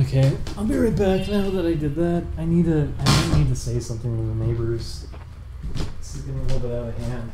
Okay, I'll be right back now that I did that. I need to I need to say something to the neighbors. This is getting a little bit out of hand.